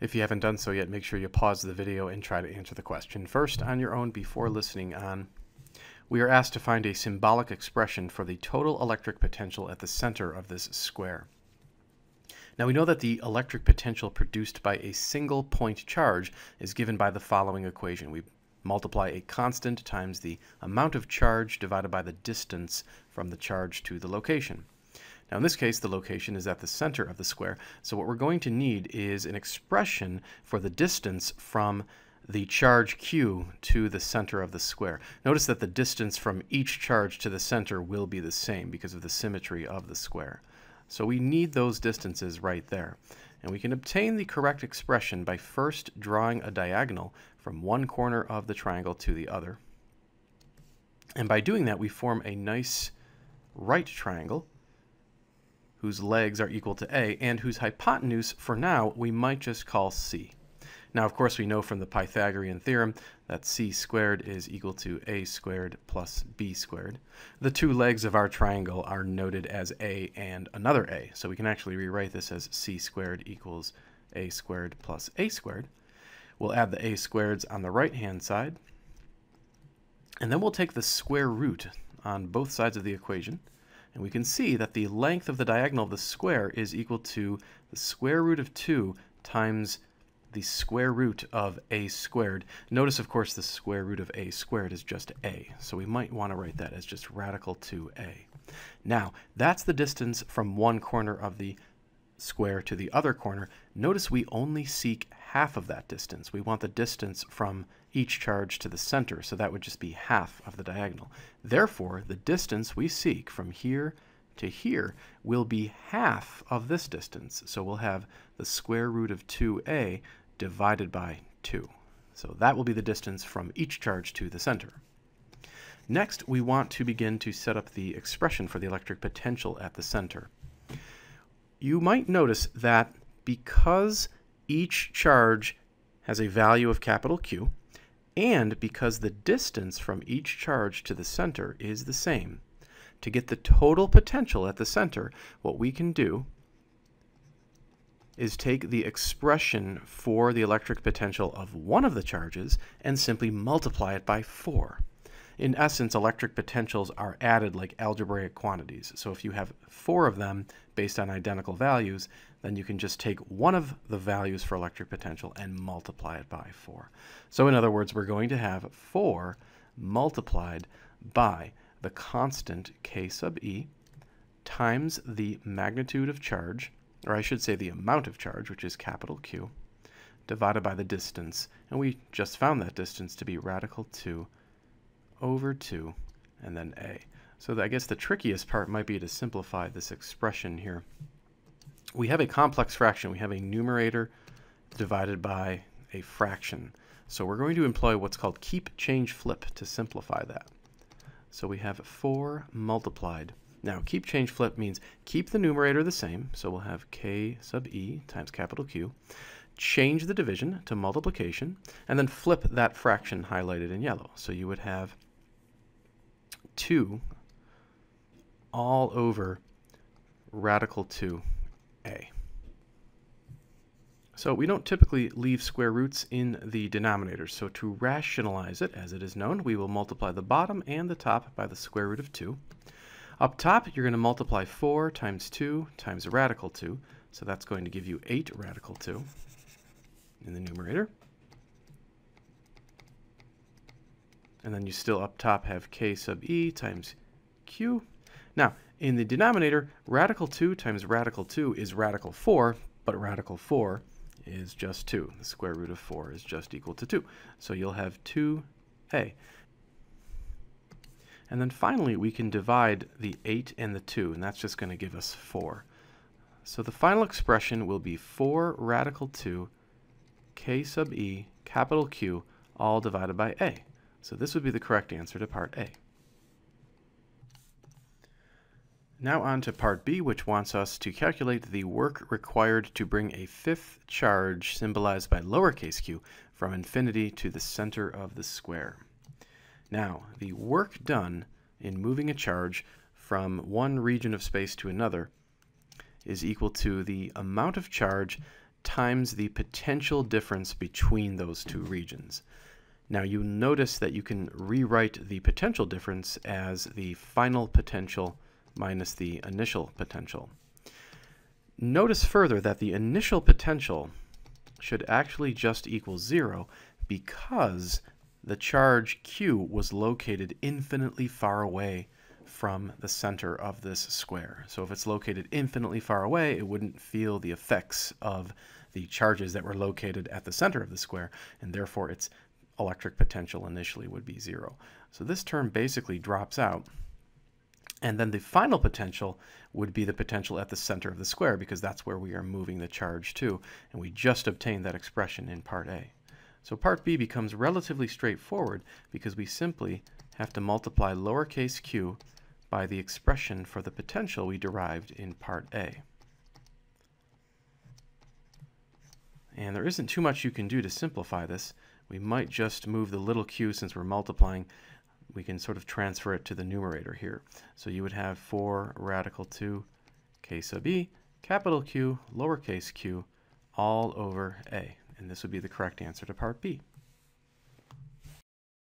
If you haven't done so yet, make sure you pause the video and try to answer the question first on your own before listening on. We are asked to find a symbolic expression for the total electric potential at the center of this square. Now we know that the electric potential produced by a single point charge is given by the following equation. We multiply a constant times the amount of charge divided by the distance from the charge to the location. Now in this case, the location is at the center of the square, so what we're going to need is an expression for the distance from the charge q to the center of the square. Notice that the distance from each charge to the center will be the same because of the symmetry of the square. So we need those distances right there. And we can obtain the correct expression by first drawing a diagonal from one corner of the triangle to the other. And by doing that, we form a nice right triangle whose legs are equal to A, and whose hypotenuse, for now, we might just call C. Now, of course, we know from the Pythagorean theorem that c squared is equal to a squared plus b squared. The two legs of our triangle are noted as a and another a, so we can actually rewrite this as c squared equals a squared plus a squared. We'll add the a squareds on the right-hand side, and then we'll take the square root on both sides of the equation, and we can see that the length of the diagonal of the square is equal to the square root of 2 times the square root of a squared. Notice, of course, the square root of a squared is just a, so we might want to write that as just radical 2a. Now, that's the distance from one corner of the square to the other corner. Notice we only seek half of that distance. We want the distance from each charge to the center, so that would just be half of the diagonal. Therefore, the distance we seek from here to here will be half of this distance. So we'll have the square root of 2a divided by 2. So that will be the distance from each charge to the center. Next, we want to begin to set up the expression for the electric potential at the center. You might notice that because each charge has a value of capital Q, and because the distance from each charge to the center is the same, to get the total potential at the center, what we can do is take the expression for the electric potential of one of the charges and simply multiply it by 4. In essence, electric potentials are added like algebraic quantities. So if you have four of them based on identical values, then you can just take one of the values for electric potential and multiply it by 4. So in other words, we're going to have 4 multiplied by the constant k sub e times the magnitude of charge, or I should say the amount of charge, which is capital Q, divided by the distance. And we just found that distance to be radical 2 over 2 and then a. So I guess the trickiest part might be to simplify this expression here. We have a complex fraction. We have a numerator divided by a fraction. So we're going to employ what's called keep, change, flip to simplify that. So we have 4 multiplied. Now, keep, change, flip means keep the numerator the same. So we'll have k sub e times capital Q. Change the division to multiplication, and then flip that fraction highlighted in yellow. So you would have 2 all over radical 2a. So we don't typically leave square roots in the denominator. So to rationalize it, as it is known, we will multiply the bottom and the top by the square root of 2. Up top, you're going to multiply 4 times 2 times radical 2. So that's going to give you 8 radical 2 in the numerator. And then you still up top have k sub e times q. Now, in the denominator, radical 2 times radical 2 is radical 4, but radical 4 is just 2. The square root of 4 is just equal to 2. So you'll have 2a. And then finally, we can divide the 8 and the 2, and that's just going to give us 4. So the final expression will be 4 radical 2 k sub e capital Q all divided by a. So this would be the correct answer to part A. Now on to part B, which wants us to calculate the work required to bring a fifth charge, symbolized by lowercase q, from infinity to the center of the square. Now, the work done in moving a charge from one region of space to another is equal to the amount of charge times the potential difference between those two regions. Now you notice that you can rewrite the potential difference as the final potential minus the initial potential. Notice further that the initial potential should actually just equal zero because the charge Q was located infinitely far away from the center of this square. So if it's located infinitely far away, it wouldn't feel the effects of the charges that were located at the center of the square, and therefore its electric potential initially would be zero. So this term basically drops out. And then the final potential would be the potential at the center of the square because that's where we are moving the charge to. And we just obtained that expression in part A. So part B becomes relatively straightforward because we simply have to multiply lowercase q by the expression for the potential we derived in part A. And there isn't too much you can do to simplify this. We might just move the little q since we're multiplying. We can sort of transfer it to the numerator here. So you would have 4 radical 2 k sub e, capital Q, lowercase q, all over a. And this would be the correct answer to part B.